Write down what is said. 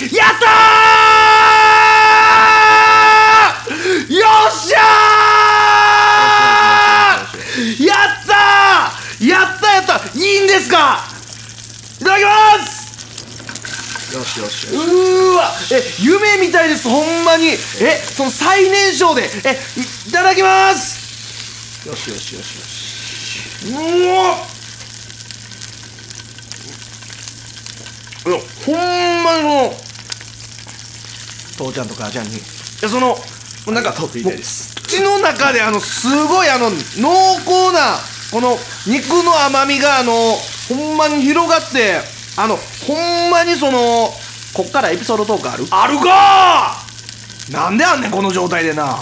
やったーよっしゃーやったーやったやったいいんですかいただきますよしよしうーわえ夢みたいですほんまにえその最年少でえいただきますよしよしよしよしうわおほんまにこの父ちゃんと母ちゃんに。いやそのなんか口の中であのすごいあの濃厚なこの肉の甘みがあのほんまに広がってあのほんまにそのこっからエピソードトークある？あるかなんであんねんこの状態でな